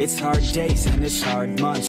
It's hard days and it's hard months.